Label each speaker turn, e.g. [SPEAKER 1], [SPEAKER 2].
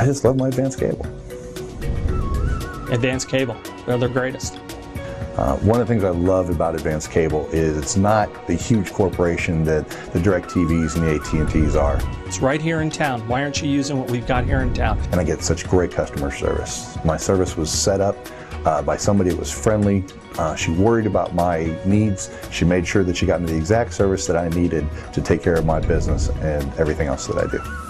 [SPEAKER 1] I just love my advanced cable.
[SPEAKER 2] Advanced Cable, they're the greatest.
[SPEAKER 1] Uh, one of the things I love about Advanced Cable is it's not the huge corporation that the DirecTVs and the AT&Ts are.
[SPEAKER 2] It's right here in town. Why aren't you using what we've got here in town?
[SPEAKER 1] And I get such great customer service. My service was set up uh, by somebody that was friendly. Uh, she worried about my needs. She made sure that she got me the exact service that I needed to take care of my business and everything else that I do.